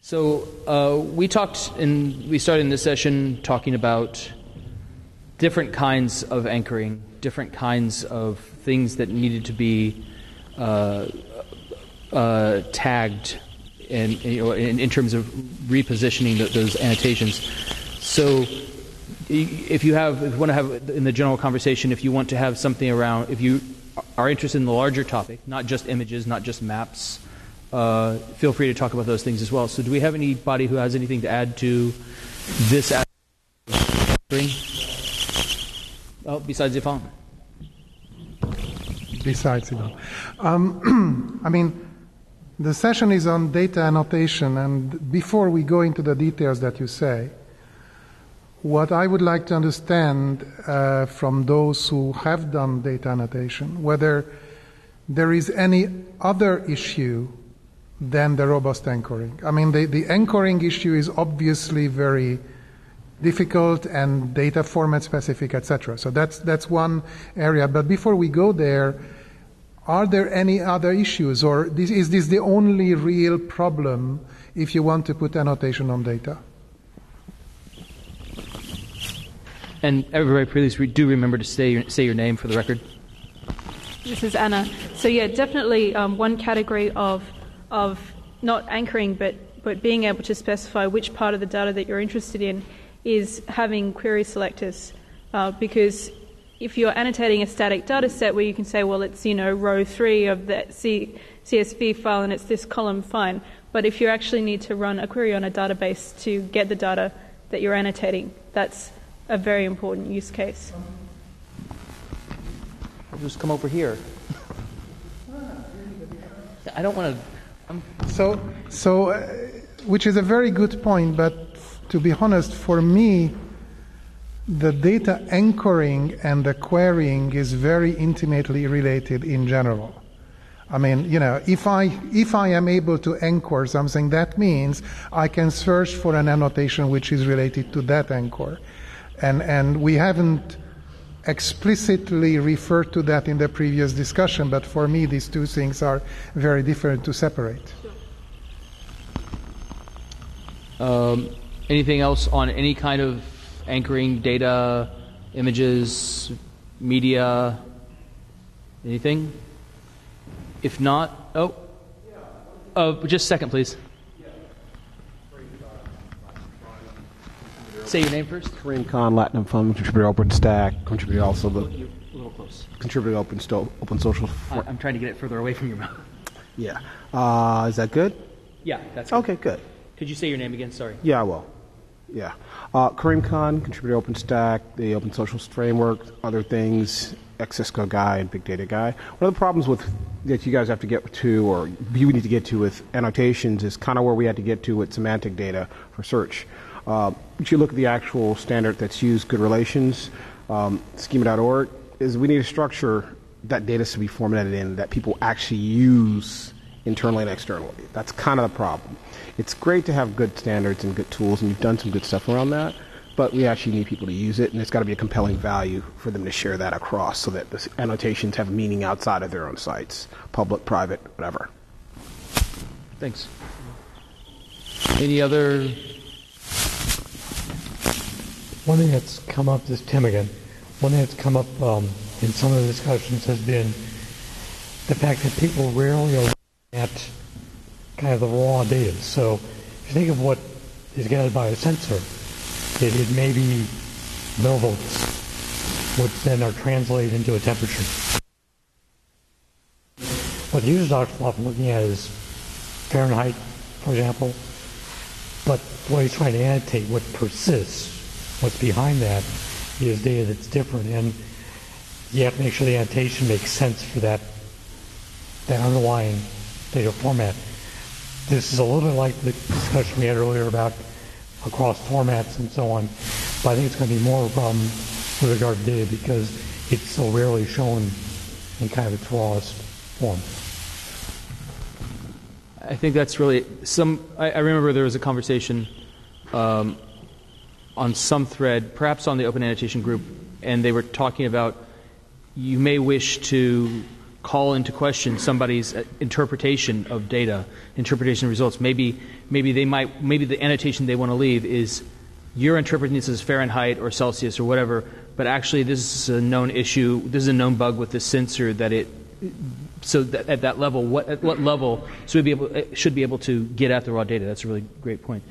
So uh, we talked, and we started in this session talking about different kinds of anchoring, different kinds of things that needed to be uh, uh, tagged, in, you know, in, in, terms of repositioning the, those annotations. So if you have, if you want to have in the general conversation, if you want to have something around, if you are interested in the larger topic, not just images, not just maps, uh, feel free to talk about those things as well. So, do we have anybody who has anything to add to this? Oh, besides Yvonne. Besides Yvonne. Um, I mean, the session is on data annotation, and before we go into the details that you say, what I would like to understand uh, from those who have done data annotation, whether there is any other issue than the robust anchoring. I mean, the, the anchoring issue is obviously very difficult and data format specific, etc. So that's that's one area. But before we go there, are there any other issues, or this, is this the only real problem if you want to put annotation on data? And everybody, please do remember to say your, say your name for the record. This is Anna. So yeah, definitely um, one category of of not anchoring, but but being able to specify which part of the data that you're interested in is having query selectors, uh, because if you're annotating a static data set where you can say, well, it's you know row three of the C- CSV file and it's this column, fine. But if you actually need to run a query on a database to get the data that you're annotating, that's a very important use case. I'll just come over here. I don't want to. So, so, uh, which is a very good point, but to be honest, for me, the data anchoring and the querying is very intimately related in general. I mean, you know, if I if I am able to anchor something, that means I can search for an annotation which is related to that anchor. And, and we haven't explicitly referred to that in the previous discussion, but for me, these two things are very different to separate. Um, anything else on any kind of anchoring data, images, media, anything? If not, oh, uh, just a second, please. Say your name first. Kareem Khan, Latinum Fund, contributor OpenStack, contributor also the. A little close. Contributor Open, sto- open Social. For- I'm trying to get it further away from your mouth. Yeah. Uh, is that good? Yeah, that's good. Okay, good. Could you say your name again? Sorry. Yeah, I will. Yeah. Uh, Kareem Khan, contributor OpenStack, the Open Social Framework, other things, ex-Cisco guy and big data guy. One of the problems with that you guys have to get to, or you need to get to with annotations, is kind of where we had to get to with semantic data for search. Uh, if you look at the actual standard that's used, Good Relations, um, schema.org, is we need a structure that data should be formatted in that people actually use internally and externally. That's kind of the problem. It's great to have good standards and good tools, and you've done some good stuff around that, but we actually need people to use it, and it's got to be a compelling value for them to share that across so that the annotations have meaning outside of their own sites, public, private, whatever. Thanks. Any other one thing that's come up, this Tim again, one thing that's come up um, in some of the discussions has been the fact that people rarely are at kind of the raw data. So if you think of what is gathered by a sensor, it, it may be millivolts, which then are translated into a temperature. What the user is often looking at is Fahrenheit, for example, but what he's trying to annotate, what persists, what's behind that is data that's different, and you have to make sure the annotation makes sense for that that underlying data format. This is a little bit like the discussion we had earlier about across formats and so on, but I think it's going to be more of a problem with regard to data because it's so rarely shown in kind of its rawest form. I think that's really some. I, I remember there was a conversation um, on some thread, perhaps on the Open Annotation group, and they were talking about you may wish to call into question somebody's uh, interpretation of data, interpretation of results. Maybe, maybe they might, maybe the annotation they want to leave is you're interpreting this as Fahrenheit or Celsius or whatever, but actually this is a known issue. This is a known bug with the sensor that it. So that at that level, what at what level should we be able should be able to get at the raw data? That's a really great point.